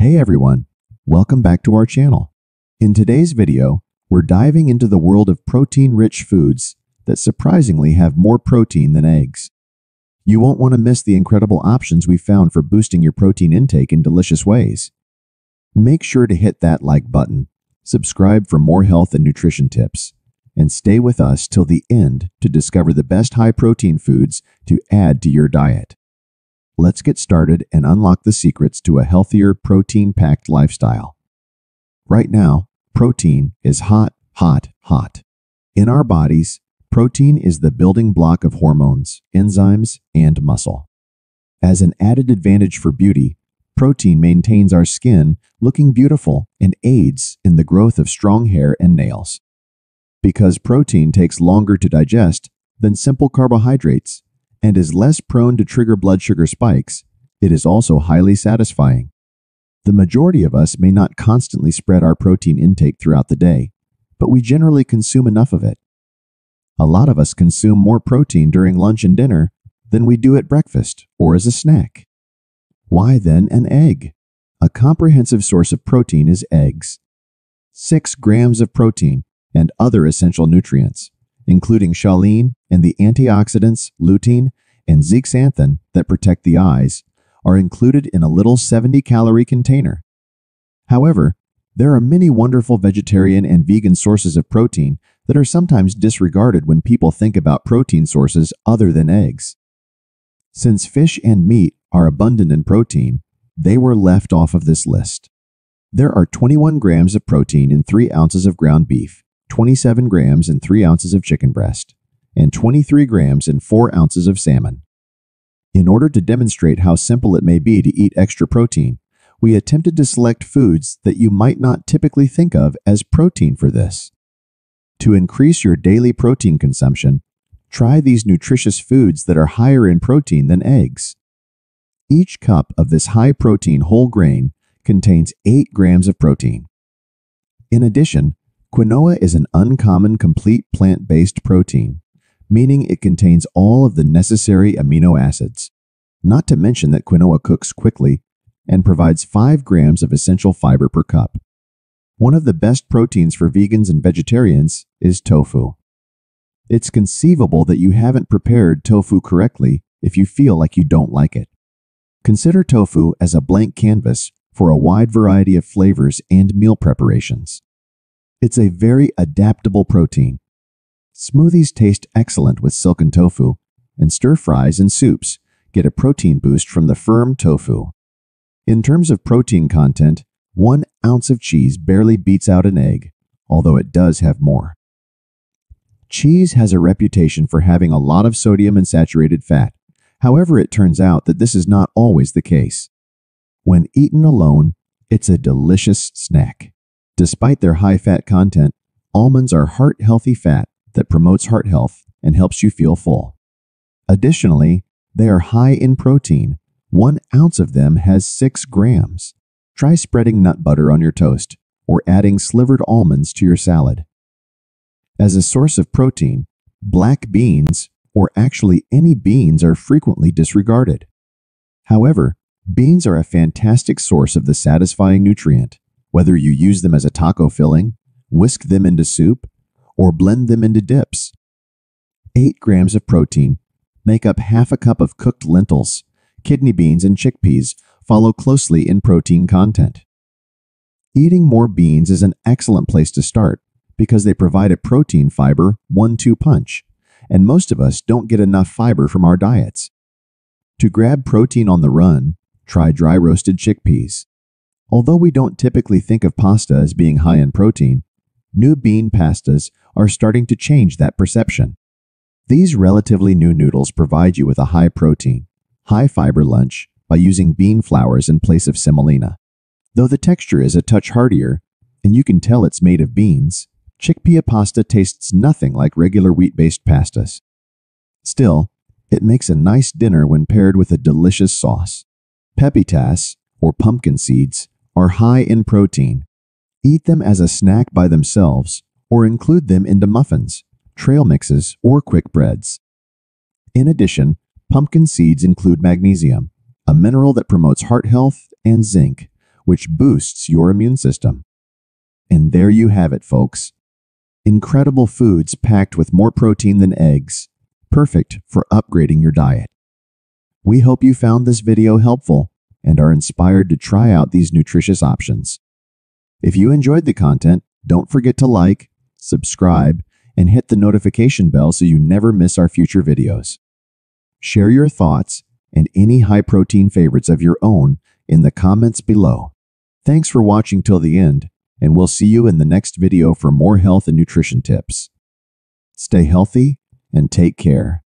Hey everyone, welcome back to our channel. In today's video, we're diving into the world of protein-rich foods that surprisingly have more protein than eggs. You won't want to miss the incredible options we found for boosting your protein intake in delicious ways. Make sure to hit that like button, subscribe for more health and nutrition tips, and stay with us till the end to discover the best high-protein foods to add to your diet. Let's get started and unlock the secrets to a healthier, protein-packed lifestyle. Right now, protein is hot, hot, hot. In our bodies, protein is the building block of hormones, enzymes, and muscle. As an added advantage for beauty, protein maintains our skin looking beautiful and aids in the growth of strong hair and nails. Because protein takes longer to digest than simple carbohydrates and is less prone to trigger blood sugar spikes, it is also highly satisfying. The majority of us may not constantly spread our protein intake throughout the day, but we generally consume enough of it. A lot of us consume more protein during lunch and dinner than we do at breakfast or as a snack. Why then an egg? A comprehensive source of protein is eggs. 6 grams of protein and other essential nutrients, including choline and the antioxidants lutein and zeaxanthin that protect the eyes, are included in a little 70 calorie container. However, there are many wonderful vegetarian and vegan sources of protein that are sometimes disregarded when people think about protein sources other than eggs. Since fish and meat are abundant in protein, they were left off of this list. There are 21 grams of protein in 3 ounces of ground beef, 27 grams in 3 ounces of chicken breast, and 23 grams in 4 ounces of salmon. In order to demonstrate how simple it may be to eat extra protein, we attempted to select foods that you might not typically think of as protein for this. To increase your daily protein consumption, try these nutritious foods that are higher in protein than eggs. Each cup of this high protein whole grain contains 8 grams of protein. In addition, quinoa is an uncommon complete plant-based protein meaning it contains all of the necessary amino acids. Not to mention that quinoa cooks quickly and provides 5 grams of essential fiber per cup. One of the best proteins for vegans and vegetarians is tofu. It's conceivable that you haven't prepared tofu correctly if you feel like you don't like it. Consider tofu as a blank canvas for a wide variety of flavors and meal preparations. It's a very adaptable protein Smoothies taste excellent with silken tofu, and stir fries and soups get a protein boost from the firm tofu. In terms of protein content, one ounce of cheese barely beats out an egg, although it does have more. Cheese has a reputation for having a lot of sodium and saturated fat. However, it turns out that this is not always the case. When eaten alone, it's a delicious snack. Despite their high fat content, almonds are heart healthy fat that promotes heart health and helps you feel full. Additionally, they are high in protein. One ounce of them has 6 grams. Try spreading nut butter on your toast or adding slivered almonds to your salad. As a source of protein, black beans, or actually any beans, are frequently disregarded. However, beans are a fantastic source of the satisfying nutrient, whether you use them as a taco filling, whisk them into soup, or blend them into dips. 8 grams of protein make up half a cup of cooked lentils. Kidney beans and chickpeas follow closely in protein content. Eating more beans is an excellent place to start because they provide a protein fiber one-two punch, and most of us don't get enough fiber from our diets. To grab protein on the run, try dry roasted chickpeas. Although we don't typically think of pasta as being high in protein, new bean pastas are starting to change that perception. These relatively new noodles provide you with a high protein, high fiber lunch by using bean flours in place of semolina. Though the texture is a touch heartier, and you can tell it's made of beans, chickpea pasta tastes nothing like regular wheat-based pastas. Still, it makes a nice dinner when paired with a delicious sauce. Pepitas, or pumpkin seeds, are high in protein. Eat them as a snack by themselves or include them into muffins, trail mixes, or quick breads. In addition, pumpkin seeds include magnesium, a mineral that promotes heart health, and zinc, which boosts your immune system. And there you have it, folks. Incredible foods packed with more protein than eggs, perfect for upgrading your diet. We hope you found this video helpful and are inspired to try out these nutritious options. If you enjoyed the content, don't forget to like, subscribe, and hit the notification bell so you never miss our future videos. Share your thoughts and any high protein favorites of your own in the comments below. Thanks for watching till the end, and we'll see you in the next video for more health and nutrition tips. Stay healthy and take care.